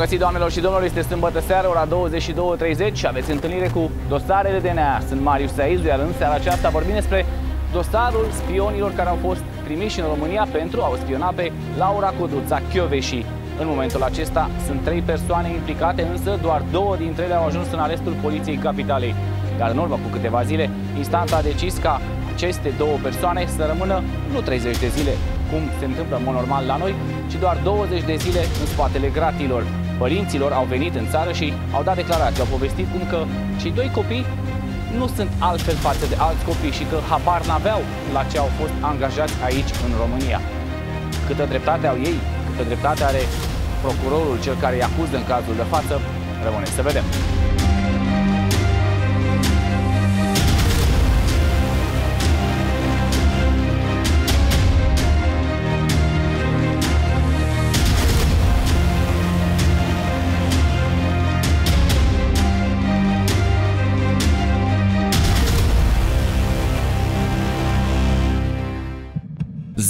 găsit, doamnelor și domnilor, este sâmbătă seară, ora 22.30 și aveți întâlnire cu dosarele DNA. Sunt Marius Saizu, iar în seara aceasta vorbim despre dosarul spionilor care au fost trimiși în România pentru a o spiona pe Laura Codruța Chioveși. În momentul acesta sunt trei persoane implicate, însă doar două dintre ele au ajuns în arestul Poliției Capitalei. Dar în urmă cu câteva zile, instanța a decis ca aceste două persoane să rămână nu 30 de zile, cum se întâmplă în mod normal la noi, ci doar 20 de zile în spatele gratilor. Părinților au venit în țară și au dat declarații, au povestit cum că cei doi copii nu sunt altfel față de alți copii și că habar n-aveau la ce au fost angajați aici în România. Câtă dreptate au ei, câtă dreptate are procurorul, cel care îi acuză în cazul de față, rămâne să vedem.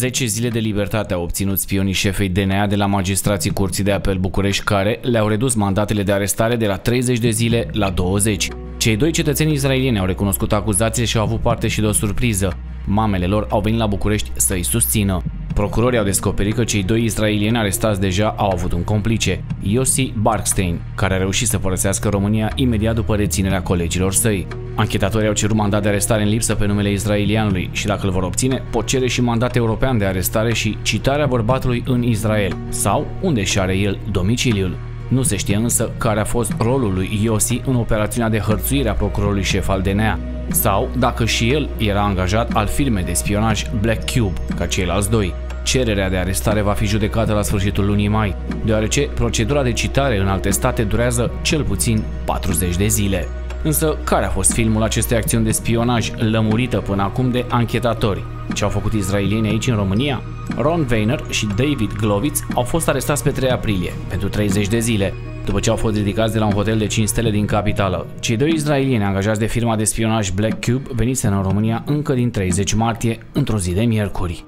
10 zile de libertate au obținut spionii șefei DNA de la magistrații Curții de Apel București care le-au redus mandatele de arestare de la 30 de zile la 20. Cei doi cetățeni israelieni au recunoscut acuzațiile și au avut parte și de o surpriză. Mamele lor au venit la București să îi susțină. Procurorii au descoperit că cei doi israelieni arestați deja au avut un complice, Yossi Barkstein, care a reușit să părăsească România imediat după reținerea colegilor săi. Anchetatorii au cerut mandat de arestare în lipsă pe numele israelianului și dacă îl vor obține, pot cere și mandat european de arestare și citarea bărbatului în Israel sau unde și are el domiciliul. Nu se știe însă care a fost rolul lui Yossi în operațiunea de hărțuire a procurorului șef al DNA sau dacă și el era angajat al firmei de spionaj Black Cube ca ceilalți doi. Cererea de arestare va fi judecată la sfârșitul lunii mai, deoarece procedura de citare în alte state durează cel puțin 40 de zile. Însă, care a fost filmul acestei acțiuni de spionaj lămurită până acum de anchetatori? Ce au făcut israelienii aici în România? Ron Weiner și David Glovitz au fost arestați pe 3 aprilie pentru 30 de zile, după ce au fost ridicați de la un hotel de 5 stele din capitală. Cei doi israelieni angajați de firma de spionaj Black Cube veniți în România încă din 30 martie, într-o zi de miercuri.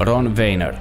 Ron Weiner,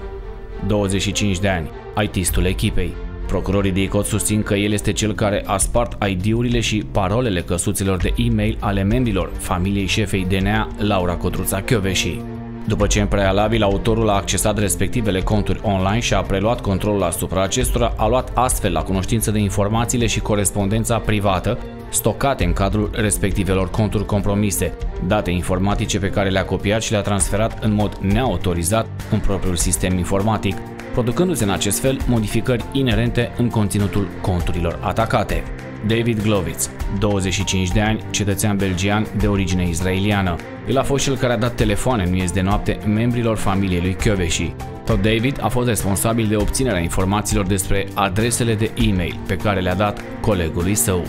25 de ani, IT-stul echipei. Procurorii de ICOT susțin că el este cel care a spart ID-urile și parolele căsuților de e-mail ale membrilor familiei șefei DNA Laura Cotruța Chioveși. După ce în prealabil autorul a accesat respectivele conturi online și a preluat controlul asupra acestora, a luat astfel la cunoștință de informațiile și corespondența privată stocate în cadrul respectivelor conturi compromise, date informatice pe care le-a copiat și le-a transferat în mod neautorizat în propriul sistem informatic, producându-se în acest fel modificări inerente în conținutul conturilor atacate. David Glovitz, 25 de ani, cetățean belgian de origine israeliană. El a fost cel care a dat telefoane în miez de noapte membrilor familiei lui Kövesi. Tot David a fost responsabil de obținerea informațiilor despre adresele de e-mail pe care le-a dat colegului său.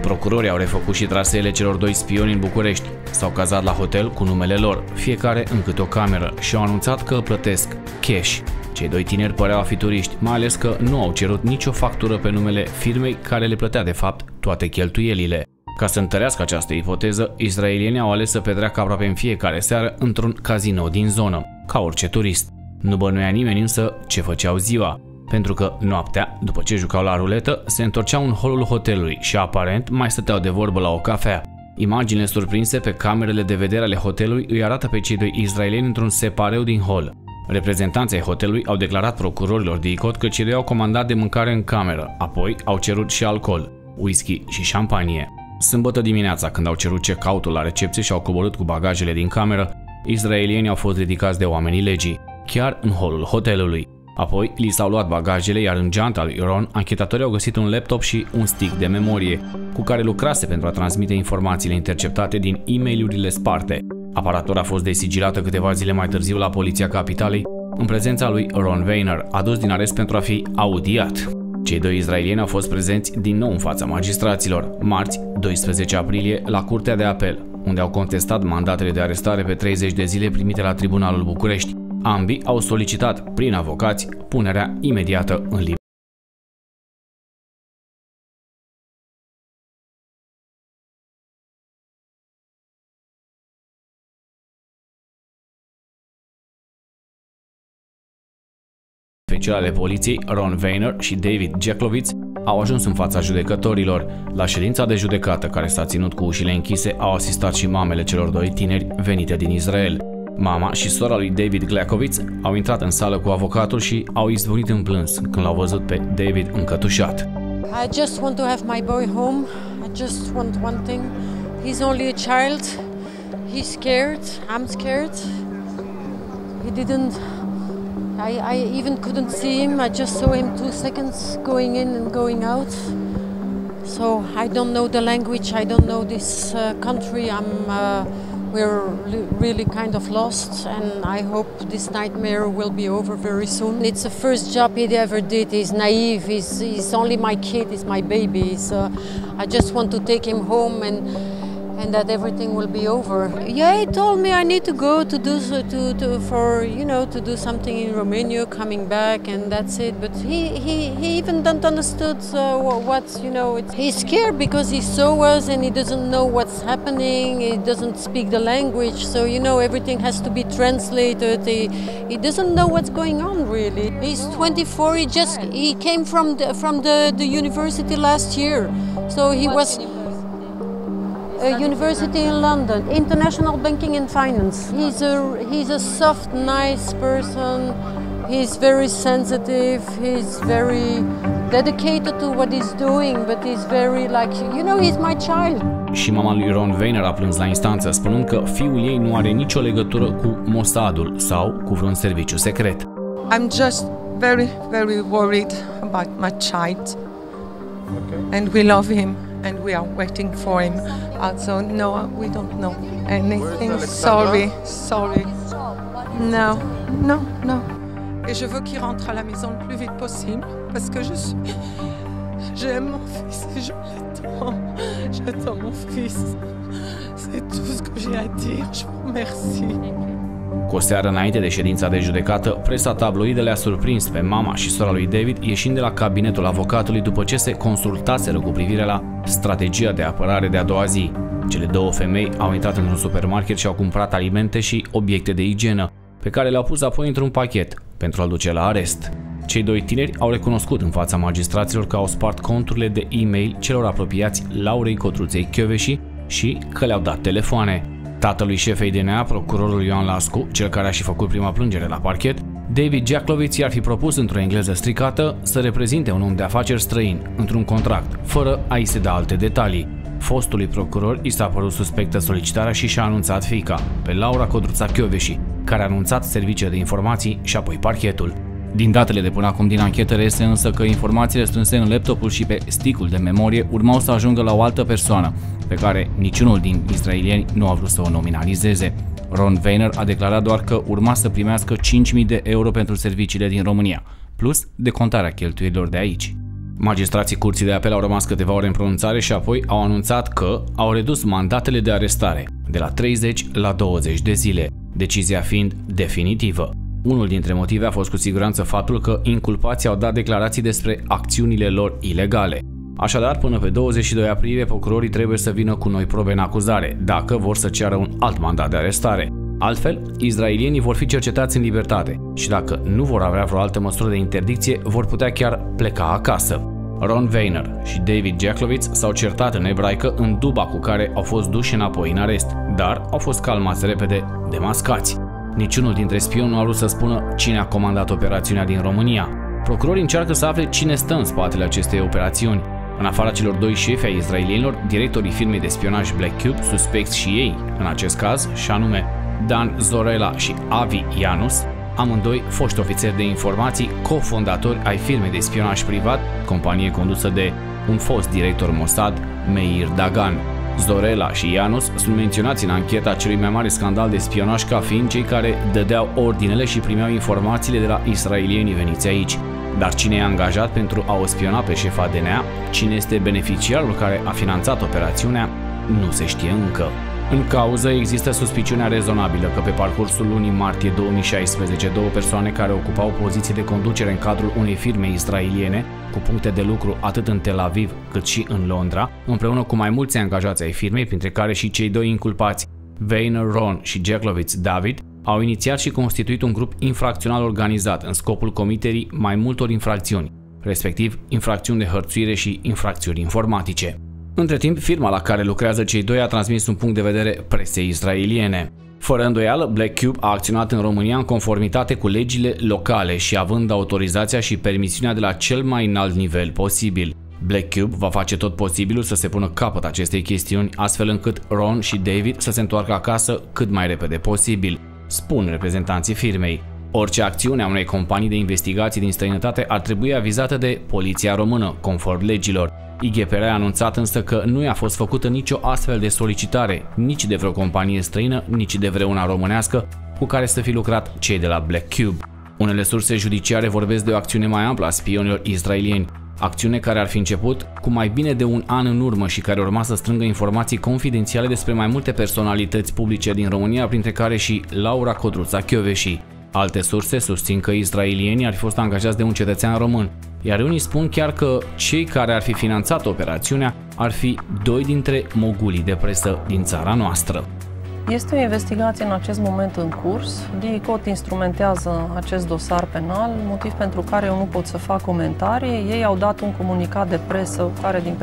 Procurorii au refăcut și traseele celor doi spioni în București. S-au cazat la hotel cu numele lor, fiecare în câte o cameră, și au anunțat că plătesc cash. Cei doi tineri păreau a fi turiști, mai ales că nu au cerut nicio factură pe numele firmei care le plătea de fapt toate cheltuielile. Ca să întărească această ipoteză, israelienii au ales să petreacă aproape în fiecare seară într-un casino din zonă, ca orice turist. Nu bănuia nimeni însă ce făceau ziua pentru că noaptea, după ce jucau la ruletă, se întorceau în holul hotelului și aparent mai stăteau de vorbă la o cafea. Imaginile surprinse pe camerele de vedere ale hotelului îi arată pe cei doi israelieni într-un separeu din hol. Reprezentanții hotelului au declarat procurorilor de ICOT că cei doi au comandat de mâncare în cameră, apoi au cerut și alcool, whisky și șampanie. Sâmbătă dimineața, când au cerut check-out-ul la recepție și au coborât cu bagajele din cameră, israelienii au fost ridicați de oamenii legii, chiar în holul hotelului. Apoi, li s-au luat bagajele, iar în geanta lui Ron, anchetatorii au găsit un laptop și un stick de memorie, cu care lucrase pentru a transmite informațiile interceptate din e mail sparte. Aparatura a fost desigilată câteva zile mai târziu la Poliția Capitalei, în prezența lui Ron Weiner, adus din arest pentru a fi audiat. Cei doi israelieni au fost prezenți din nou în fața magistraților, marți, 12 aprilie, la Curtea de Apel, unde au contestat mandatele de arestare pe 30 de zile primite la Tribunalul București. Ambii au solicitat, prin avocați, punerea imediată în libertate. oficiali ale poliției, Ron Weiner și David Jeklovitz, au ajuns în fața judecătorilor. La ședința de judecată care s-a ținut cu ușile închise au asistat și mamele celor doi tineri venite din Israel. Mama și sora lui David Glakovitz au intrat în sală cu avocatul și au izbucnit în plâns când l-au văzut pe David încătușat. I just want to have my boy home. I just want one thing. He's only a child. He's scared. I'm scared. He didn't I, I even couldn't see him. I just saw him two seconds going in and going out. So I don't know the language. I don't know this uh, country. I'm. Uh, we're really kind of lost, and I hope this nightmare will be over very soon. It's the first job he ever did. He's naive. He's, he's only my kid. He's my baby. So I just want to take him home and and that everything will be over. Yeah, he told me I need to go to do so, to, to for you know to do something in Romania, coming back, and that's it. But he he, he even don't understood uh, what's you know he's scared because he saw us and he doesn't know what's happening. He doesn't speak the language, so you know everything has to be translated. He he doesn't know what's going on really. He's 24. He just he came from the, from the the university last year, so he was university in London, international banking and finance. He's a he's a soft, nice person. He's very sensitive. He's very dedicated to what he's doing, but he's very like you know, he's my child. Și mama lui Ron Weiner a plâns la instanță, spunând că fiul ei nu are nicio legătură cu Mossadul sau cu vreun serviciu secret. I'm just very, very worried about my child. Okay. And we love him and we are waiting for him. Also, no, we don't know anything. Sorry, sorry. No, no, no. Et je veux qu'il rentre à la maison le plus vite possible parce que je suis. J'aime mon fils et je l'attends. J'attends mon fils. C'est tout ce que j'ai à dire. Je vous remercie. Cu o seară înainte de ședința de judecată, presa tabloidele a surprins pe mama și sora lui David ieșind de la cabinetul avocatului după ce se consultaseră cu privire la strategia de apărare de a doua zi. Cele două femei au intrat într-un supermarket și au cumpărat alimente și obiecte de igienă, pe care le-au pus apoi într-un pachet pentru a-l duce la arest. Cei doi tineri au recunoscut în fața magistraților că au spart conturile de e-mail celor apropiați Laurei Cotruței Chioveși și că le-au dat telefoane. Tatălui șefei DNA, procurorul Ioan Lascu, cel care a și făcut prima plângere la parchet, David Jacklovic i-ar fi propus într-o engleză stricată să reprezinte un om de afaceri străin într-un contract, fără a-i se da alte detalii. Fostului procuror i s-a părut suspectă solicitarea și și-a anunțat fica, pe Laura Codruța Chioveși, care a anunțat serviciile de informații și apoi parchetul. Din datele de până acum din anchetă reiese însă că informațiile strânse în laptopul și pe sticul de memorie urmau să ajungă la o altă persoană, pe care niciunul din israelieni nu a vrut să o nominalizeze. Ron Weiner a declarat doar că urma să primească 5.000 de euro pentru serviciile din România, plus decontarea cheltuielilor de aici. Magistrații Curții de Apel au rămas câteva ore în pronunțare și apoi au anunțat că au redus mandatele de arestare de la 30 la 20 de zile, decizia fiind definitivă. Unul dintre motive a fost cu siguranță faptul că inculpații au dat declarații despre acțiunile lor ilegale. Așadar, până pe 22 aprilie, procurorii trebuie să vină cu noi probe în acuzare, dacă vor să ceară un alt mandat de arestare. Altfel, izraelienii vor fi cercetați în libertate și dacă nu vor avea vreo altă măsură de interdicție, vor putea chiar pleca acasă. Ron Weiner și David Jacklovitz s-au certat în ebraică în duba cu care au fost duși înapoi în arest, dar au fost calmați repede, demascați. Niciunul dintre spioni nu a vrut să spună cine a comandat operațiunea din România. Procurorii încearcă să afle cine stă în spatele acestei operațiuni. În afara celor doi șefi ai israelienilor, directorii firmei de spionaj Black Cube suspecți și ei, în acest caz, și anume Dan Zorela și Avi Janus, amândoi foști ofițeri de informații, cofondatori ai firmei de spionaj privat, companie condusă de un fost director Mossad, Meir Dagan. Zorela și Janus sunt menționați în ancheta celui mai mare scandal de spionaj ca fiind cei care dădeau ordinele și primeau informațiile de la israelienii veniți aici. Dar cine e angajat pentru a o spiona pe șefa DNA, cine este beneficiarul care a finanțat operațiunea, nu se știe încă. În cauză există suspiciunea rezonabilă că pe parcursul lunii martie 2016 două persoane care ocupau poziții de conducere în cadrul unei firme israeliene cu puncte de lucru atât în Tel Aviv cât și în Londra, împreună cu mai mulți angajați ai firmei, printre care și cei doi inculpați, Weiner Ron și Jaclovitz David, au inițiat și constituit un grup infracțional organizat în scopul comiterii mai multor infracțiuni, respectiv infracțiuni de hărțuire și infracțiuni informatice. Între timp, firma la care lucrează cei doi a transmis un punct de vedere presei israeliene. Fără îndoială, Black Cube a acționat în România în conformitate cu legile locale și având autorizația și permisiunea de la cel mai înalt nivel posibil. Black Cube va face tot posibilul să se pună capăt acestei chestiuni, astfel încât Ron și David să se întoarcă acasă cât mai repede posibil, spun reprezentanții firmei. Orice acțiune a unei companii de investigații din străinătate ar trebui avizată de poliția română, conform legilor. IGPR a anunțat însă că nu i-a fost făcută nicio astfel de solicitare, nici de vreo companie străină, nici de vreuna românească cu care să fi lucrat cei de la Black Cube. Unele surse judiciare vorbesc de o acțiune mai amplă a spionilor israelieni, acțiune care ar fi început cu mai bine de un an în urmă și care urma să strângă informații confidențiale despre mai multe personalități publice din România, printre care și Laura Codruța Chioveși. Alte surse susțin că israelienii ar fi fost angajați de un cetățean român, iar unii spun chiar că cei care ar fi finanțat operațiunea ar fi doi dintre mogulii de presă din țara noastră. Este o investigație în acest moment în curs. DICOT instrumentează acest dosar penal, motiv pentru care eu nu pot să fac comentarii. Ei au dat un comunicat de presă care din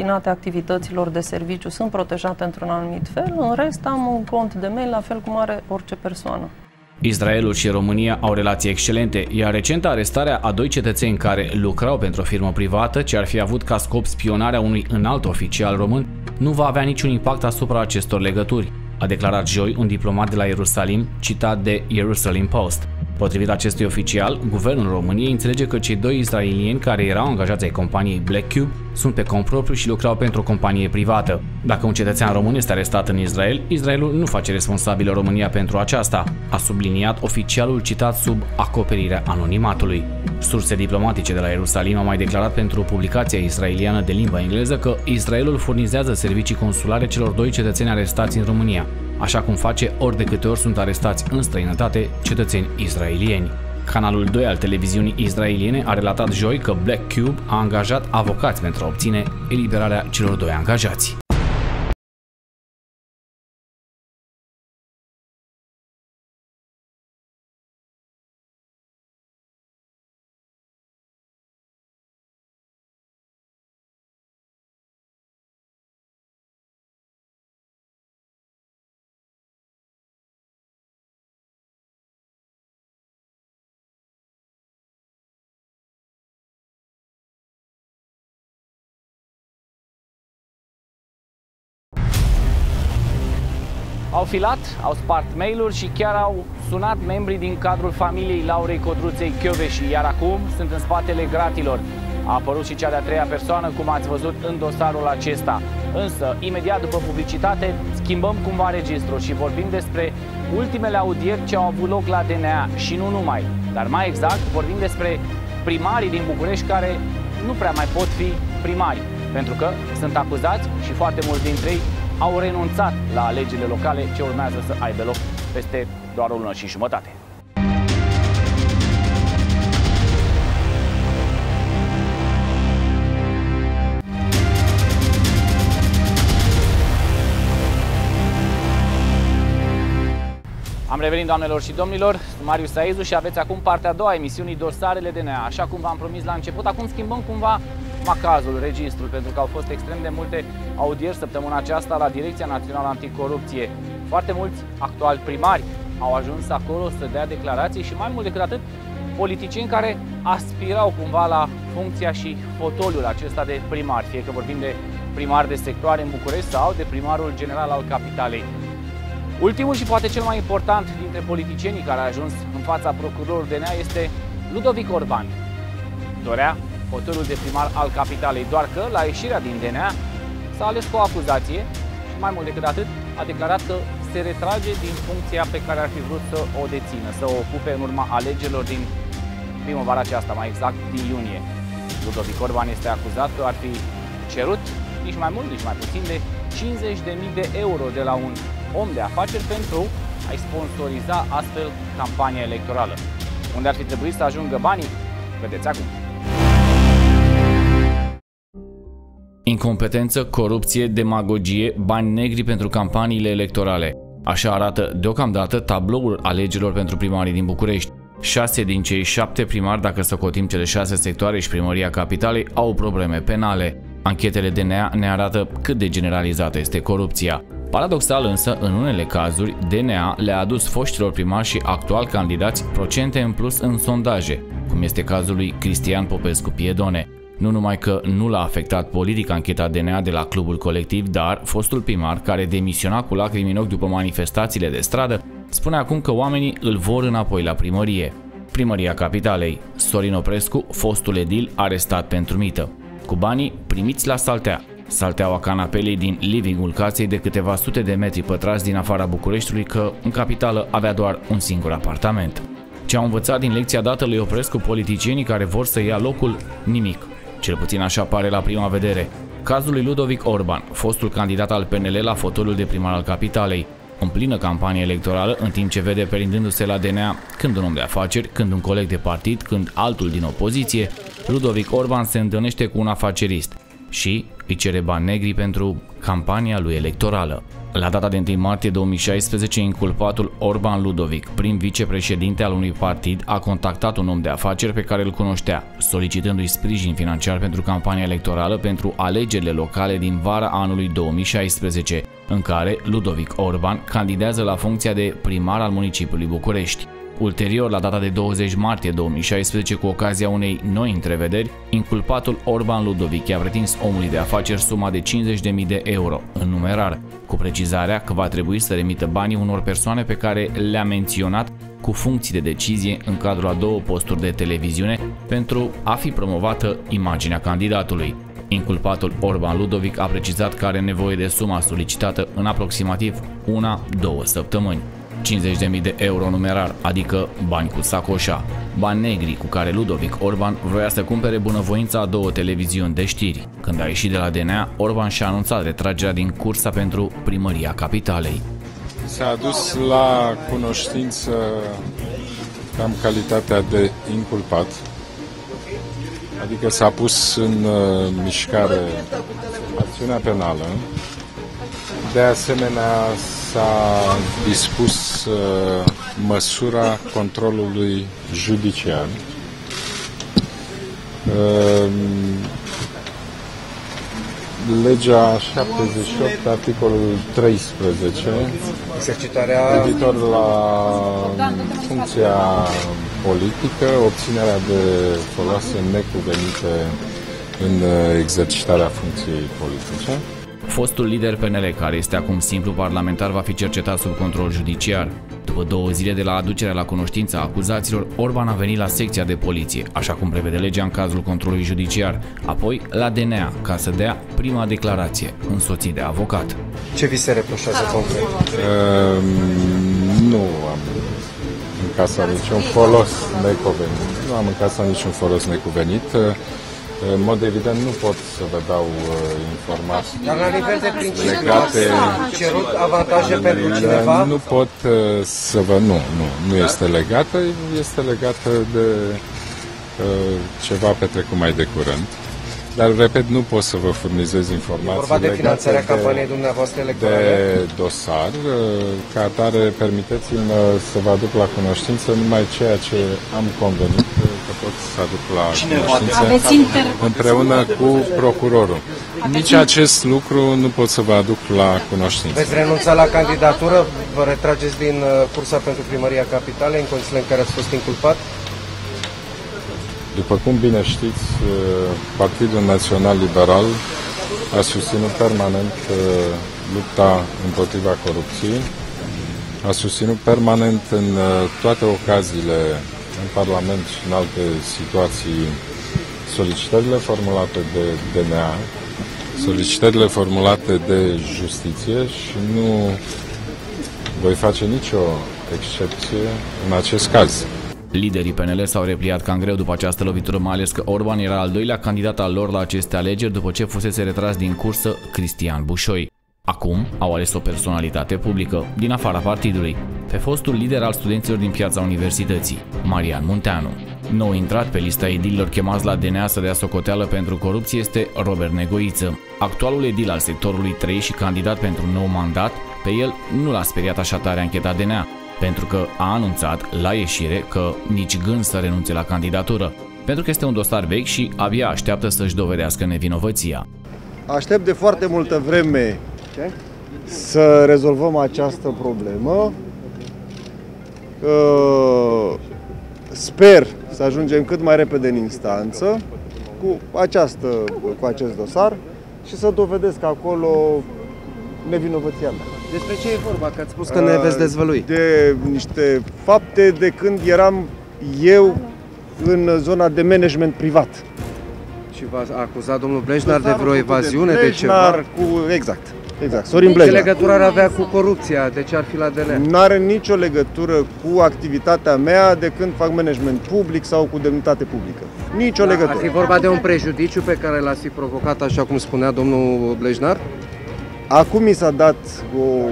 destinate activităților de serviciu sunt protejate într-un anumit fel, în rest am un cont de mail la fel cum are orice persoană. Israelul și România au relații excelente, iar recenta arestarea a doi cetățeni care lucrau pentru o firmă privată ce ar fi avut ca scop spionarea unui înalt oficial român nu va avea niciun impact asupra acestor legături, a declarat joi un diplomat de la Ierusalim, citat de Jerusalem Post. Potrivit acestui oficial, guvernul României înțelege că cei doi israelieni care erau angajați ai companiei Black Cube sunt pe cont propriu și lucrau pentru o companie privată. Dacă un cetățean român este arestat în Israel, Israelul nu face responsabilă România pentru aceasta, a subliniat oficialul citat sub acoperirea anonimatului. Surse diplomatice de la Ierusalim au mai declarat pentru publicația israeliană de limba engleză că Israelul furnizează servicii consulare celor doi cetățeni arestați în România, așa cum face ori de câte ori sunt arestați în străinătate cetățeni israelieni. Canalul 2 al televiziunii israeliene a relatat joi că Black Cube a angajat avocați pentru a obține eliberarea celor doi angajați. Au filat, au spart mail-uri și chiar au sunat membrii din cadrul familiei Laurei Codruței Chioveși, iar acum sunt în spatele gratilor. A apărut și cea de-a treia persoană, cum ați văzut în dosarul acesta. Însă, imediat după publicitate, schimbăm cumva registru și vorbim despre ultimele audieri ce au avut loc la DNA și nu numai. Dar mai exact, vorbim despre primarii din București care nu prea mai pot fi primari, pentru că sunt acuzați și foarte mulți dintre ei au renunțat la alegerile locale ce urmează să aibă loc peste doar o lună și jumătate. Am revenit, doamnelor și domnilor, sunt Marius Saizu și aveți acum partea a doua a emisiunii Dosarele DNA. Așa cum v-am promis la început, acum schimbăm cumva macazul, registrul, pentru că au fost extrem de multe audieri săptămâna aceasta la Direcția Națională Anticorupție. Foarte mulți actuali primari au ajuns acolo să dea declarații și mai mult decât atât, politicieni care aspirau cumva la funcția și fotoliul acesta de primar, fie că vorbim de primar de sectoare în București sau de primarul general al capitalei. Ultimul și poate cel mai important dintre politicienii care a ajuns în fața procurorului DNA este Ludovic Orban. Dorea hotărâul de primar al capitalei, doar că la ieșirea din DNA s-a ales cu o acuzație și mai mult decât atât a declarat că se retrage din funcția pe care ar fi vrut să o dețină, să o ocupe în urma alegerilor din primăvara aceasta, mai exact din iunie. Ludovic Orban este acuzat că ar fi cerut nici mai mult, nici mai puțin de 50.000 de euro de la un om de afaceri pentru a-i sponsoriza astfel campania electorală. Unde ar fi trebuit să ajungă banii? Vedeți acum. Incompetență, corupție, demagogie, bani negri pentru campaniile electorale. Așa arată deocamdată tabloul alegerilor pentru primarii din București. Șase din cei șapte primari, dacă să cotim cele șase sectoare și primăria capitalei, au probleme penale. Anchetele DNA ne arată cât de generalizată este corupția. Paradoxal însă, în unele cazuri, DNA le-a adus foștilor primari și actual candidați procente în plus în sondaje, cum este cazul lui Cristian Popescu Piedone. Nu numai că nu l-a afectat politic ancheta DNA de la clubul colectiv, dar fostul primar, care demisiona cu lacrimi în ochi după manifestațiile de stradă, spune acum că oamenii îl vor înapoi la primărie. Primăria Capitalei, Sorin Oprescu, fostul edil, arestat pentru mită. Cu banii primiți la saltea, salteaua canapelei din livingul casei de câteva sute de metri pătrați din afara Bucureștiului că în capitală avea doar un singur apartament. Ce au învățat din lecția dată lui Oprescu politicienii care vor să ia locul? Nimic. Cel puțin așa pare la prima vedere. Cazul lui Ludovic Orban, fostul candidat al PNL la fotoliul de primar al capitalei, în plină campanie electorală, în timp ce vede perindându-se la DNA când un om de afaceri, când un coleg de partid, când altul din opoziție, Ludovic Orban se întâlnește cu un afacerist și îi cere bani negri pentru campania lui electorală. La data de 1 martie 2016, inculpatul Orban Ludovic, prim vicepreședinte al unui partid, a contactat un om de afaceri pe care îl cunoștea, solicitându-i sprijin financiar pentru campania electorală pentru alegerile locale din vara anului 2016, în care Ludovic Orban candidează la funcția de primar al municipiului București. Ulterior, la data de 20 martie 2016, cu ocazia unei noi întrevederi, inculpatul Orban Ludovic i-a pretins omului de afaceri suma de 50.000 de euro, în numerar, cu precizarea că va trebui să remită banii unor persoane pe care le-a menționat cu funcții de decizie în cadrul a două posturi de televiziune pentru a fi promovată imaginea candidatului. Inculpatul Orban Ludovic a precizat că are nevoie de suma solicitată în aproximativ una-două săptămâni. 50.000 de euro numerar, adică bani cu sacoșa, bani negri cu care Ludovic Orban vroia să cumpere bunăvoința a două televiziuni de știri. Când a ieșit de la DNA, Orban și-a anunțat retragerea din cursa pentru primăria capitalei. S-a adus la cunoștință că am calitatea de inculpat, adică s-a pus în uh, mișcare acțiunea penală, de asemenea s-a dispus uh, măsura controlului judiciar. Uh, legea 78, articolul 13, exercitarea privitor la funcția politică, obținerea de foloase necuvenite în exercitarea funcției politice. Fostul lider PNL, care este acum simplu parlamentar, va fi cercetat sub control judiciar. După două zile de la aducerea la cunoștință a acuzaților, Orban a venit la secția de poliție, așa cum prevede legea în cazul controlului judiciar, apoi la DNA, ca să dea prima declarație, însoțit de avocat. Ce vi se reproșează concret? Uh, nu am în casa niciun folos necuvenit. Nu am în casa niciun folos necuvenit. În mod evident nu pot să vă dau uh, informații Dar la nivel de principiu legate... cerut avantaje pentru cineva? Nu pot uh, să vă... Nu, nu, nu este legată, este legată de uh, ceva petrecut mai de curând. Dar, repet, nu pot să vă furnizez informații vorba de finanțarea campaniei dumneavoastră electorale? De dosar. Ca atare, permiteți-mi să vă aduc la cunoștință numai ceea ce am convenit că pot să aduc la cunoștință împreună cu procurorul. Nici acest lucru nu pot să vă aduc la cunoștință. Veți renunța la candidatură? Vă retrageți din uh, cursa pentru primăria capitalei în condițiile în care ați fost inculpat? După cum bine știți, uh, Partidul Național Liberal a susținut permanent uh, lupta împotriva corupției, a susținut permanent în uh, toate ocaziile în Parlament și în alte situații solicitările formulate de DNA, solicitările formulate de justiție și nu voi face nicio excepție în acest caz. Liderii PNL s-au repliat cam greu după această lovitură, mai ales că Orban era al doilea candidat al lor la aceste alegeri după ce fusese retras din cursă Cristian Bușoi. Acum au ales o personalitate publică, din afara partidului, pe fostul lider al studenților din piața universității, Marian Munteanu. Nou intrat pe lista edililor chemați la DNA să dea socoteală pentru corupție este Robert Negoiță. Actualul edil al sectorului 3 și candidat pentru nou mandat, pe el nu l-a speriat așa tare ancheta DNA, pentru că a anunțat la ieșire că nici gând să renunțe la candidatură, pentru că este un dosar vechi și abia așteaptă să-și dovedească nevinovăția. Aștept de foarte multă vreme să rezolvăm această problemă. Uh, sper să ajungem cât mai repede în instanță cu, această, cu acest dosar și să dovedesc acolo nevinovăția mea. Despre ce e vorba? Că ați spus că ne veți dezvălui. De niște fapte de când eram eu în zona de management privat. Și v-a acuzat domnul Blejnar de vreo evaziune, de, de ceva? Cu, exact. Exact, Sorin Blejnar. Ce legătură ar avea cu corupția? De ce ar fi la DN? Nu are nicio legătură cu activitatea mea de când fac management public sau cu demnitate publică. Nicio da, legătură. Ar fi vorba de un prejudiciu pe care l-ați fi provocat, așa cum spunea domnul Blejnar? Acum mi s-a dat o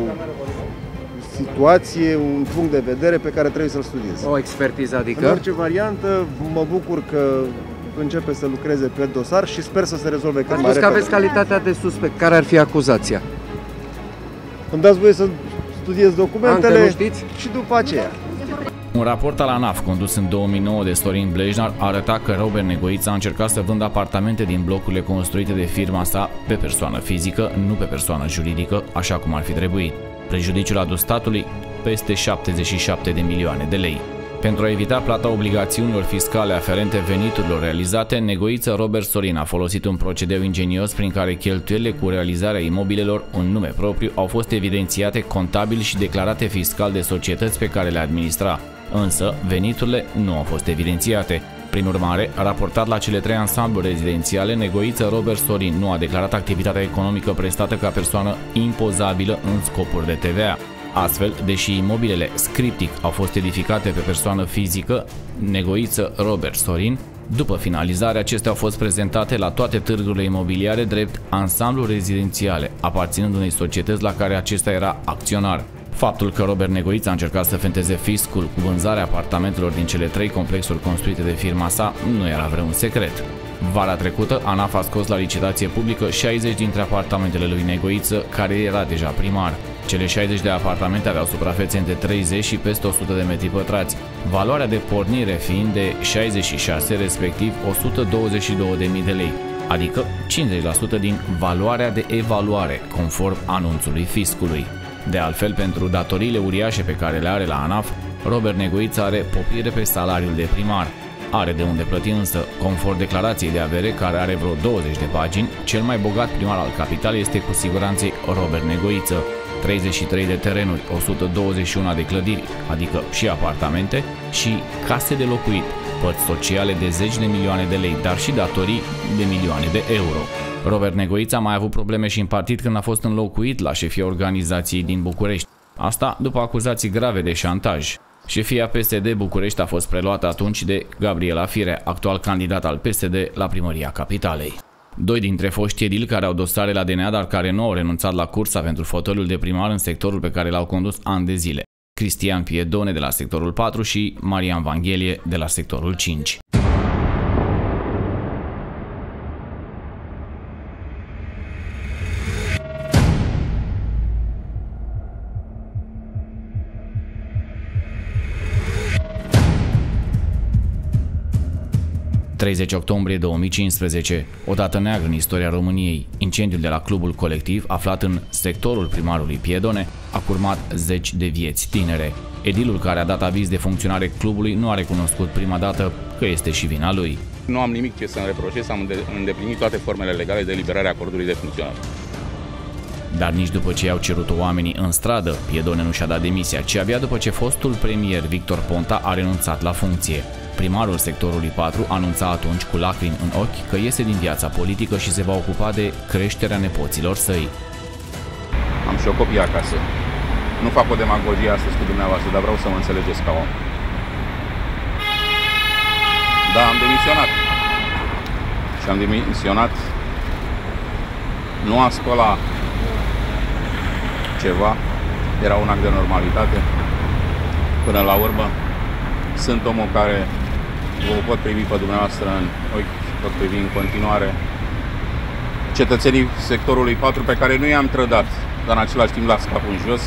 situație, un punct de vedere pe care trebuie să-l studiez. O expertiză, adică? În orice variantă, mă bucur că începe să lucreze pe dosar și sper să se rezolve cât mai repede. că aveți calitatea de suspect. Care ar fi acuzația? Îmi dați voie să studiez documentele Ancă nu știți? și după aceea. Un raport al ANAF condus în 2009 de Sorin Blejnar arăta că Robert Negoița a încercat să vândă apartamente din blocurile construite de firma sa pe persoană fizică, nu pe persoană juridică, așa cum ar fi trebuit. Prejudiciul adus statului peste 77 de milioane de lei. Pentru a evita plata obligațiunilor fiscale aferente veniturilor realizate, negoiță Robert Sorin a folosit un procedeu ingenios prin care cheltuielile cu realizarea imobilelor în nume propriu au fost evidențiate contabil și declarate fiscal de societăți pe care le administra, însă veniturile nu au fost evidențiate. Prin urmare, raportat la cele trei ansambluri rezidențiale, negoiță Robert Sorin nu a declarat activitatea economică prestată ca persoană impozabilă în scopuri de TVA. Astfel, deși imobilele Scriptic au fost edificate pe persoană fizică, negoiță Robert Sorin, după finalizare, acestea au fost prezentate la toate târgurile imobiliare drept ansamblu rezidențiale, aparținând unei societăți la care acesta era acționar. Faptul că Robert Negoiță a încercat să fenteze fiscul cu vânzarea apartamentelor din cele trei complexuri construite de firma sa nu era vreun secret. Vara trecută, ANAF a scos la licitație publică 60 dintre apartamentele lui Negoiță, care era deja primar. Cele 60 de apartamente aveau suprafețe între 30 și peste 100 de metri pătrați, valoarea de pornire fiind de 66, respectiv 122.000 de lei, adică 50% din valoarea de evaluare, conform anunțului fiscului. De altfel, pentru datoriile uriașe pe care le are la ANAF, Robert Negoiță are poprire pe salariul de primar. are de unde plăti însă, conform declarației de avere care are vreo 20 de pagini, cel mai bogat primar al capitalei este cu siguranță Robert Negoiță, 33 de terenuri, 121 de clădiri, adică și apartamente, și case de locuit, părți sociale de zeci de milioane de lei, dar și datorii de milioane de euro. Robert Negoița a mai avut probleme și în partid când a fost înlocuit la șefia organizației din București. Asta după acuzații grave de șantaj. Șefia PSD București a fost preluată atunci de Gabriela Fire, actual candidat al PSD la primăria capitalei. Doi dintre foști edili care au dosare la DNA, dar care nu au renunțat la cursa pentru fotoliul de primar în sectorul pe care l-au condus ani de zile. Cristian Piedone de la sectorul 4 și Marian Vanghelie de la sectorul 5. 30 octombrie 2015, o dată neagră în istoria României, incendiul de la clubul colectiv, aflat în sectorul primarului Piedone, a curmat zeci de vieți tinere. Edilul care a dat aviz de funcționare clubului nu a recunoscut prima dată că este și vina lui. Nu am nimic ce să-mi reproșez, am îndeplinit toate formele legale de liberare a acordului de funcționare. Dar nici după ce i-au cerut oamenii în stradă, Piedone nu și-a dat demisia, ci abia după ce fostul premier Victor Ponta a renunțat la funcție. Primarul sectorului 4 anunța atunci cu lacrimi în ochi că iese din viața politică și se va ocupa de creșterea nepoților săi. Am și o copie acasă. Nu fac o demagogie astăzi cu dumneavoastră, dar vreau să mă înțelegeți ca om. Da, am demisionat. Și am demisionat nu a scola ceva, era un act de normalitate. Până la urmă, sunt omul care vă pot privi pe dumneavoastră în ochi, pot privi în continuare cetățenii sectorului 4 pe care nu i-am trădat, dar în același timp las capul în jos,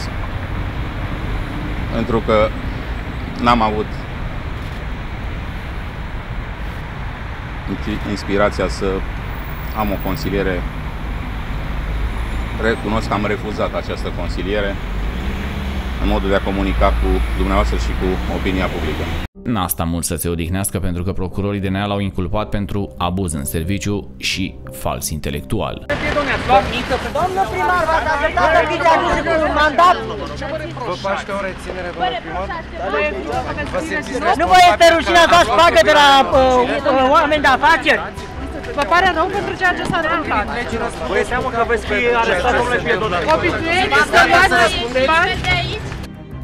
pentru că n-am avut inspirația să am o consiliere. Recunosc că am refuzat această consiliere în modul de a comunica cu dumneavoastră și cu opinia publică. N-a stat mult să se odihnească pentru că procurorii de l-au inculpat pentru abuz în serviciu și fals intelectual. Doamnă primar, v-ați afectat că fiți adus cu un mandat? Vă paște o reținere, domnule primar? Nu vă este rușine să pagă de la uh, uh, oameni de afaceri? Vă pare rău pentru ceea ce s-a întâmplat. Vă e teamă că veți fi arestat, domnule Piedone. Obișnuiți să luați bani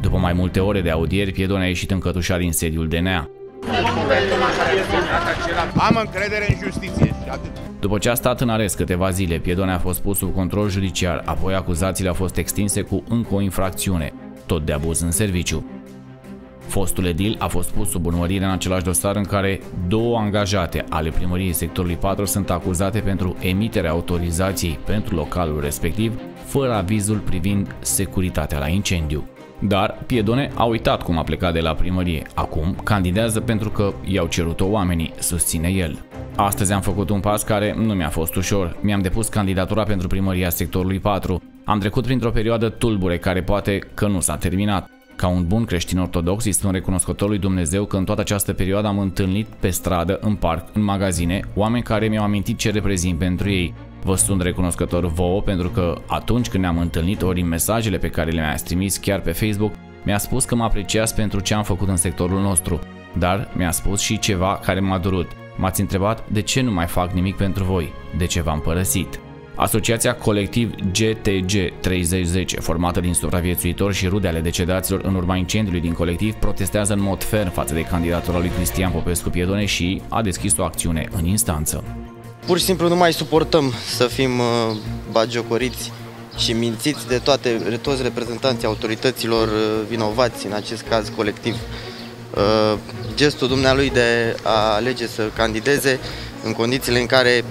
după mai multe ore de audieri, Piedone a ieșit încătușat din sediul DNA. Am încredere în justiție După ce a stat în arest câteva zile, Piedone a fost pus sub control judiciar, apoi acuzațiile au fost extinse cu încă o infracțiune, tot de abuz în serviciu. Fostul edil a fost pus sub urmărire în același dosar în care două angajate ale primăriei sectorului 4 sunt acuzate pentru emiterea autorizației pentru localul respectiv, fără avizul privind securitatea la incendiu. Dar Piedone a uitat cum a plecat de la primărie. Acum candidează pentru că i-au cerut-o oamenii, susține el. Astăzi am făcut un pas care nu mi-a fost ușor. Mi-am depus candidatura pentru primăria sectorului 4. Am trecut printr-o perioadă tulbure care poate că nu s-a terminat. Ca un bun creștin ortodox, îi spun recunoscător lui Dumnezeu că în toată această perioadă am întâlnit pe stradă, în parc, în magazine, oameni care mi-au amintit ce reprezint pentru ei. Vă sunt recunoscător vouă pentru că atunci când ne-am întâlnit ori în mesajele pe care le-mi-ați trimis chiar pe Facebook, mi-a spus că mă apreciați pentru ce am făcut în sectorul nostru, dar mi-a spus și ceva care m-a durut. M-ați întrebat de ce nu mai fac nimic pentru voi, de ce v-am părăsit. Asociația colectiv GTG 3010, formată din supraviețuitori și rude ale decedaților în urma incendiului din colectiv, protestează în mod ferm față de candidatura lui Cristian Popescu Piedone și a deschis o acțiune în instanță. Pur și simplu nu mai suportăm să fim uh, bagiocoriți și mințiți de toate, toți reprezentanții autorităților uh, vinovați, în acest caz colectiv. Uh, gestul dumnealui de a alege să candideze în condițiile în care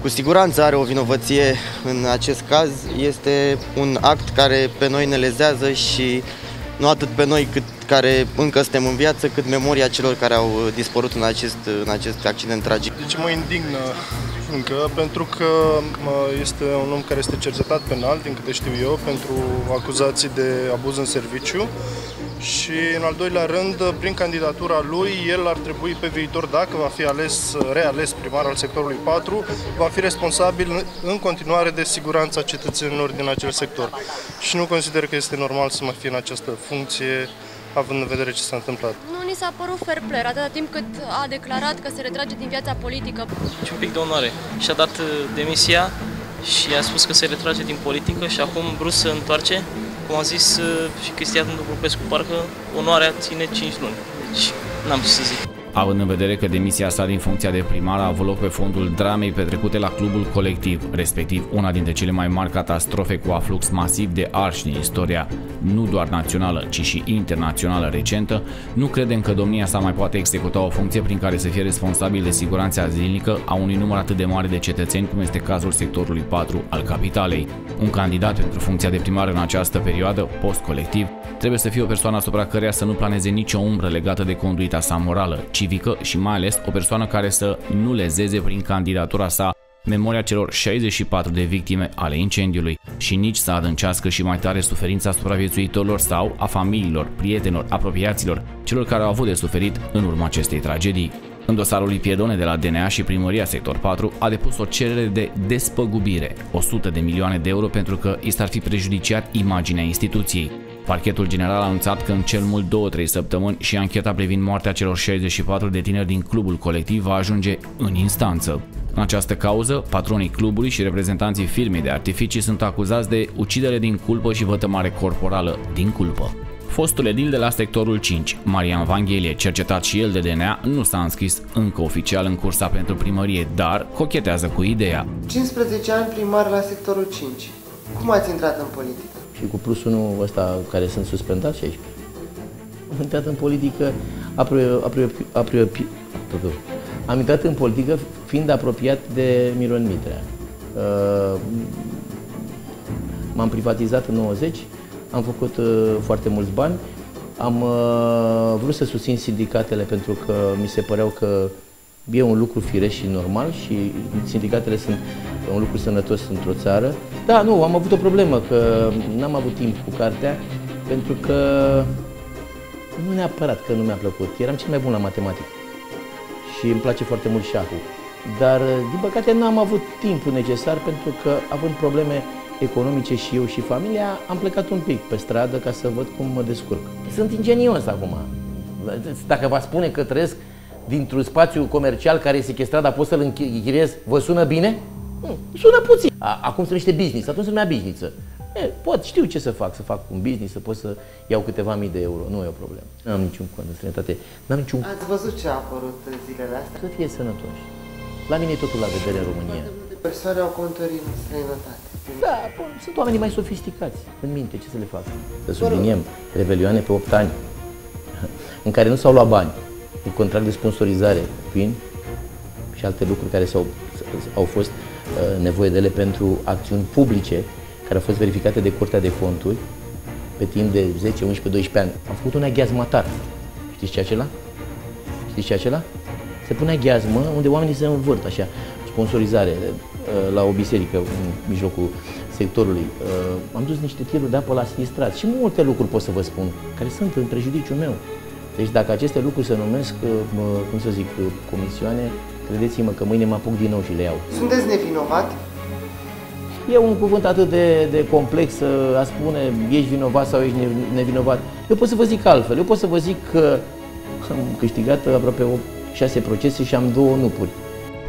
cu siguranță are o vinovăție în acest caz, este un act care pe noi ne lezează și nu atât pe noi cât care încă suntem în viață, cât memoria celor care au dispărut în acest, în acest accident tragic. Deci mă indignă încă pentru că este un om care este cercetat penal, din câte știu eu, pentru acuzații de abuz în serviciu și în al doilea rând, prin candidatura lui, el ar trebui pe viitor, dacă va fi ales, reales primar al sectorului 4, va fi responsabil în continuare de siguranța cetățenilor din acel sector. Și nu consider că este normal să mai fie în această funcție având în vedere ce s-a întâmplat. Nu ni s-a părut fair play, atâta timp cât a declarat că se retrage din viața politică. Și un pic de onoare. Și-a dat uh, demisia și a spus că se retrage din politică și acum brusc se întoarce. Cum a zis uh, și Cristian Popescu, parcă onoarea ține 5 luni. Deci n-am ce să zic având în vedere că demisia sa din funcția de primar a avut loc pe fondul dramei petrecute la clubul colectiv, respectiv una dintre cele mai mari catastrofe cu aflux masiv de arși din istoria nu doar națională, ci și internațională recentă, nu credem că domnia sa mai poate executa o funcție prin care să fie responsabil de siguranța zilnică a unui număr atât de mare de cetățeni cum este cazul sectorului 4 al capitalei. Un candidat pentru funcția de primar în această perioadă, post-colectiv, trebuie să fie o persoană asupra căreia să nu planeze nicio umbră legată de conduita sa morală, civică și mai ales o persoană care să nu lezeze prin candidatura sa memoria celor 64 de victime ale incendiului și nici să adâncească și mai tare suferința supraviețuitorilor sau a familiilor, prietenilor, apropiaților, celor care au avut de suferit în urma acestei tragedii. În dosarul lui Piedone de la DNA și Primăria Sector 4 a depus o cerere de despăgubire, 100 de milioane de euro pentru că i s-ar fi prejudiciat imaginea instituției. Parchetul general a anunțat că în cel mult 2-3 săptămâni și ancheta privind moartea celor 64 de tineri din clubul colectiv va ajunge în instanță. În această cauză, patronii clubului și reprezentanții firmei de artificii sunt acuzați de ucidere din culpă și vătămare corporală din culpă. Fostul edil de la sectorul 5, Marian Vanghelie, cercetat și el de DNA, nu s-a înscris încă oficial în cursa pentru primărie, dar cochetează cu ideea. 15 ani primar la sectorul 5. Cum ați intrat în politică? Și cu plus unul ăsta care sunt suspendați 16. Am intrat în politică apro- apro- apro- am intrat în politică fiind apropiat de Miron Mitrea. Uh, m-am privatizat în 90, am făcut uh, foarte mulți bani, am uh, vrut să susțin sindicatele pentru că mi se păreau că e un lucru firesc și normal și sindicatele sunt un lucru sănătos într-o țară. Da, nu, am avut o problemă, că n-am avut timp cu cartea, pentru că nu neapărat că nu mi-a plăcut. Eram cel mai bun la matematică și îmi place foarte mult șahul. Dar, din păcate, nu am avut timpul necesar pentru că, având probleme economice și eu și familia, am plecat un pic pe stradă ca să văd cum mă descurc. Sunt ingenios acum. Dacă vă spune că trăiesc dintr-un spațiu comercial care e sequestrat, dar pot să-l închiriez, vă sună bine? Nu, sună puțin. A, acum se numește business, atunci se numea business. E, pot, știu ce să fac, să fac un business, să pot să iau câteva mii de euro, nu e o problemă. Nu am niciun cont în străinătate, n-am niciun... Ați văzut ce a apărut zilele astea? Să fie sănătoși. La mine e totul la vedere în România. Persoane au conturi în străinătate. Da, bun, sunt oamenii mai sofisticați în minte, ce să le fac? Să subliniem, revelioane pe 8 ani, în care nu s-au luat bani, un contract de sponsorizare, vin și alte lucruri care s-au, au fost uh, nevoie de ele pentru acțiuni publice care au fost verificate de Curtea de Fonduri pe timp de 10, 11, 12 ani. Am făcut un aghiazmatar. Știți ce acela? Știți ce acela? Se pune aghiazmă unde oamenii se învârt așa, sponsorizare uh, la o biserică în mijlocul sectorului. Uh, am dus niște tiruri de apă la sinistrat și multe lucruri pot să vă spun, care sunt în prejudiciul meu. Deci dacă aceste lucruri se numesc, uh, cum să zic, uh, comisioane, credeți-mă că mâine mă apuc din nou și le iau. Sunteți nevinovat? E un cuvânt atât de, de complex a spune ești vinovat sau ești nevinovat. Eu pot să vă zic altfel. Eu pot să vă zic că am câștigat aproape 6 procese și am două nupuri.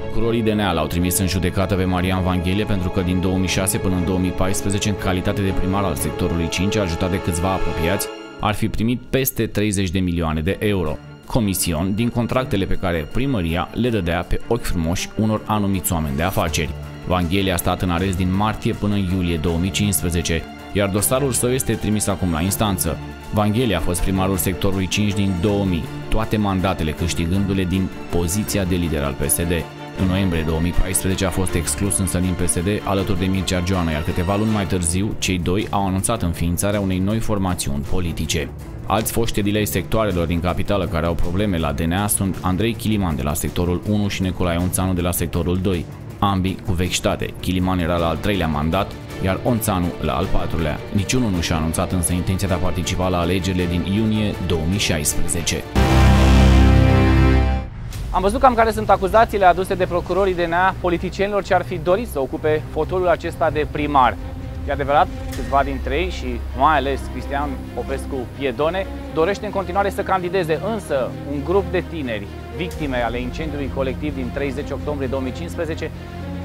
Procurorii DNA l-au trimis în judecată pe Marian Vanghelie pentru că din 2006 până în 2014, în calitate de primar al sectorului 5, a ajutat de câțiva apropiați ar fi primit peste 30 de milioane de euro, comision din contractele pe care primăria le dădea pe ochi frumoși unor anumiți oameni de afaceri. Vanghelia a stat în arest din martie până în iulie 2015, iar dosarul său este trimis acum la instanță. Vanghelia a fost primarul sectorului 5 din 2000, toate mandatele câștigându-le din poziția de lider al PSD. În noiembrie 2014 a fost exclus însă din PSD alături de Mircea Joana, iar câteva luni mai târziu, cei doi au anunțat înființarea unei noi formațiuni politice. Alți foști edilei sectoarelor din capitală care au probleme la DNA sunt Andrei Chiliman de la sectorul 1 și Nicolae Unțanu de la sectorul 2, ambii cu vechitate. Chiliman era la al treilea mandat, iar Onțanu la al patrulea. Niciunul nu și-a anunțat însă intenția de a participa la alegerile din iunie 2016. Am văzut cam care sunt acuzațiile aduse de procurorii DNA politicienilor ce ar fi dorit să ocupe fotolul acesta de primar. E adevărat, câțiva dintre ei și mai ales Cristian Popescu Piedone dorește în continuare să candideze, însă un grup de tineri, victime ale incendiului colectiv din 30 octombrie 2015,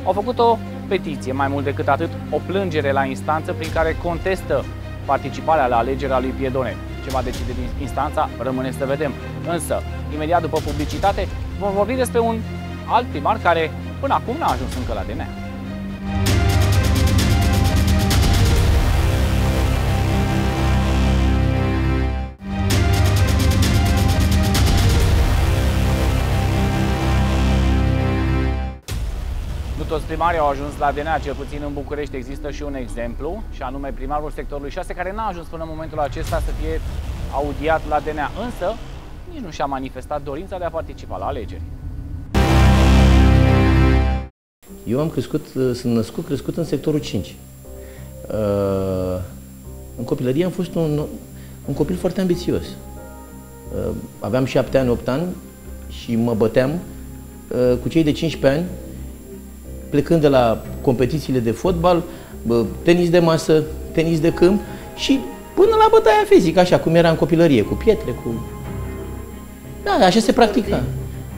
au făcut o petiție, mai mult decât atât, o plângere la instanță prin care contestă participarea la alegerea lui Piedone. Ce va decide din instanța rămâne să vedem. Însă, imediat după publicitate, vom vorbi despre un alt primar care până acum n-a ajuns încă la DNA. Nu toți primarii au ajuns la DNA, cel puțin în București există și un exemplu, și anume primarul sectorului 6, care n-a ajuns până în momentul acesta să fie audiat la DNA, însă nici nu și-a manifestat dorința de a participa la alegeri. Eu am crescut, sunt născut, crescut în sectorul 5. În copilărie am fost un, un copil foarte ambițios. Aveam 7 ani, 8 ani și mă băteam cu cei de 15 ani plecând de la competițiile de fotbal, tenis de masă, tenis de câmp și până la bătaia fizică, așa cum era în copilărie, cu pietre, cu... Da, așa se practica.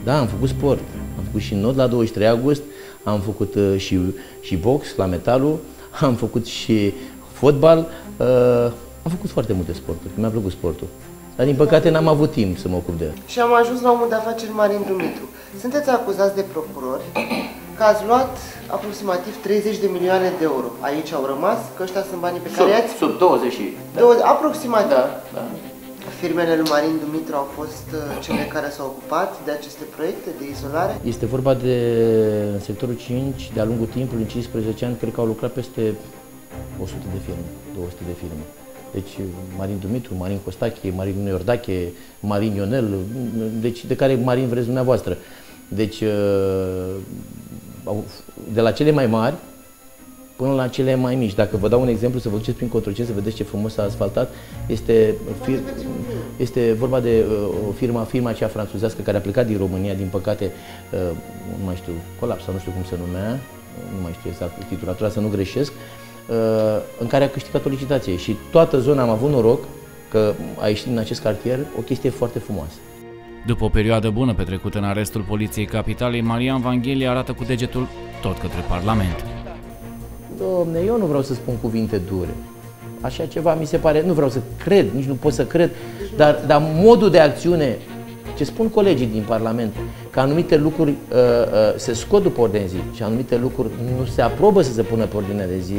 Da, am făcut sport. Am făcut și not la 23 august, am făcut uh, și, și box la metalul, am făcut și fotbal, uh, am făcut foarte multe sporturi, mi-a plăcut sportul. Dar din păcate n-am avut timp să mă ocup de el. Și am ajuns la omul de afaceri Marin Dumitru. Sunteți acuzați de procurori că ați luat aproximativ 30 de milioane de euro. Aici au rămas, că ăștia sunt banii pe care i-ați... Sub 20 și... Da. 20, aproximativ. Da, da. Firmele lui Marin Dumitru au fost uh, cele care s-au ocupat de aceste proiecte de izolare? Este vorba de în sectorul 5, de-a lungul timpului, în 15 ani, cred că au lucrat peste 100 de firme, 200 de firme. Deci Marin Dumitru, Marin Costache, Marin Iordache, Marin Ionel, deci de care Marin vreți dumneavoastră. Deci uh, de la cele mai mari până la cele mai mici. Dacă vă dau un exemplu, să vă duceți prin Cotroceni, să vedeți ce frumos s-a asfaltat, este, fir, este vorba de uh, o firmă, firma aceea franțuzească care a plecat din România, din păcate, uh, nu mai știu, colaps sau nu știu cum se numea, nu mai știu exact titulatura, să nu greșesc, uh, în care a câștigat o licitație și toată zona am avut noroc că a ieșit din acest cartier o chestie foarte frumoasă. După o perioadă bună petrecută în arestul Poliției Capitalei, Marian Vanghelie arată cu degetul tot către Parlament. Domne, eu nu vreau să spun cuvinte dure. Așa ceva mi se pare, nu vreau să cred, nici nu pot să cred, dar, dar modul de acțiune, ce spun colegii din Parlament, că anumite lucruri uh, uh, se scot după ordine zi și anumite lucruri nu se aprobă să se pună pe ordine de zi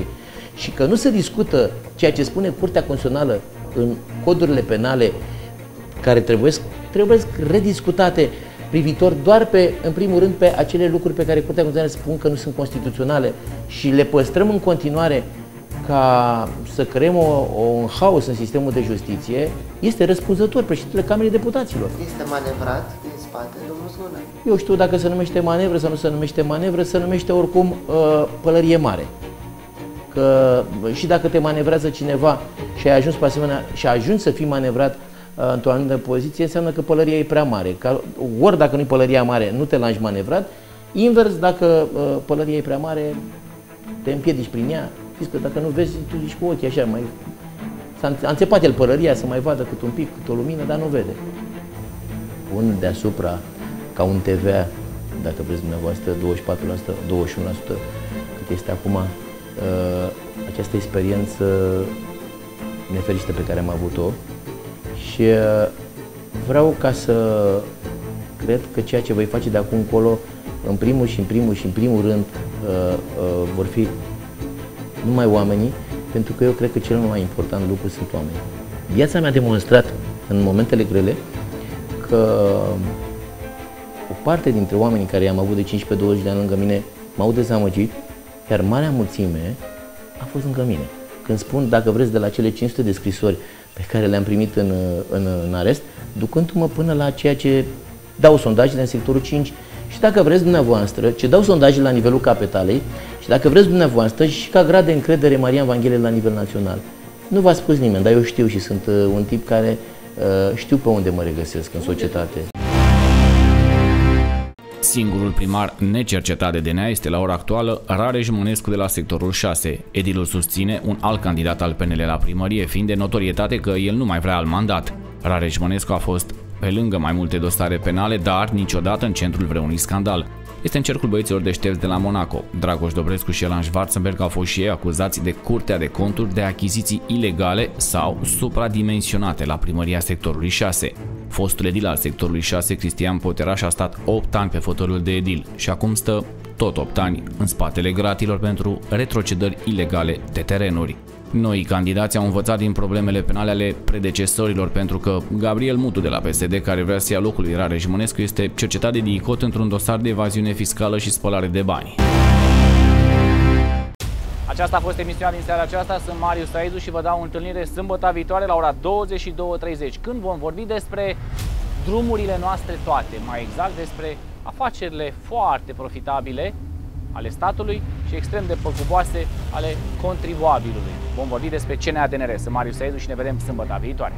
și că nu se discută ceea ce spune Curtea Constituțională în codurile penale care trebuie, trebuie rediscutate privitor doar pe, în primul rând, pe acele lucruri pe care Curtea Constituțională spun că nu sunt constituționale și le păstrăm în continuare ca să creăm o, o, un haos în sistemul de justiție, este răspunzător președintele Camerei Deputaților. Este manevrat din spate, domnul Zgună? Eu știu dacă se numește manevră sau nu se numește manevră, se numește oricum uh, pălărie mare. Că și dacă te manevrează cineva și ai ajuns pe asemenea și ajungi să fii manevrat Uh, într-o anumită poziție, înseamnă că pălăria e prea mare. Că, ori dacă nu e pălăria mare, nu te lași manevrat, invers, dacă uh, pălăria e prea mare, te împiedici prin ea. Știți că dacă nu vezi, tu zici cu ochii așa, mai... S-a înțepat el pălăria să mai vadă cât un pic, cât o lumină, dar nu vede. Un deasupra, ca un TVA, dacă vreți dumneavoastră, 24%, 21%, cât este acum, uh, această experiență nefericită pe care am avut-o, și uh, vreau ca să cred că ceea ce voi face de acum încolo, în primul și în primul și în primul rând, uh, uh, vor fi numai oamenii, pentru că eu cred că cel mai important lucru sunt oamenii. Viața mea a demonstrat în momentele grele că o parte dintre oamenii care i-am avut de 15-20 de ani lângă mine m-au dezamăgit, iar marea mulțime a fost lângă mine. Când spun, dacă vreți, de la cele 500 de scrisori pe care le-am primit în, în, în arest, ducându-mă până la ceea ce dau sondajele în sectorul 5 Și dacă vreți dumneavoastră, ce dau sondaje la nivelul capitalei, și dacă vreți dumneavoastră, și ca grad de încredere Marian Vanghelie la nivel național. Nu v-a spus nimeni, dar eu știu și sunt uh, un tip care uh, știu pe unde mă regăsesc în societate. Singurul primar necercetat de DNA este la ora actuală Rareș Mănescu de la sectorul 6. Edilul susține un alt candidat al PNL la primărie, fiind de notorietate că el nu mai vrea alt mandat. Rareș Mănescu a fost pe lângă mai multe dosare penale, dar niciodată în centrul vreunui scandal. Este în cercul băieților deștepți de la Monaco. Dragoș Dobrescu și Elan Schwarzenberg au fost și ei acuzați de Curtea de Conturi de achiziții ilegale sau supradimensionate la primăria sectorului 6. Fostul edil al sectorului 6, Cristian Poteraș, a stat 8 ani pe fotoliul de edil și acum stă tot 8 ani în spatele gratilor pentru retrocedări ilegale de terenuri. Noi candidați au învățat din problemele penale ale predecesorilor pentru că Gabriel Mutu de la PSD, care vrea să ia locul lui Rareș Mănescu, este cercetat de DICOT într-un dosar de evaziune fiscală și spălare de bani. Aceasta a fost emisiunea din seara aceasta, sunt Marius Saizu și vă dau întâlnire sâmbătă viitoare la ora 22.30, când vom vorbi despre drumurile noastre toate, mai exact despre afacerile foarte profitabile ale statului și extrem de păcuboase ale contribuabilului. Vom vorbi despre CNADNR. Sunt Marius Saizu și ne vedem sâmbătă viitoare.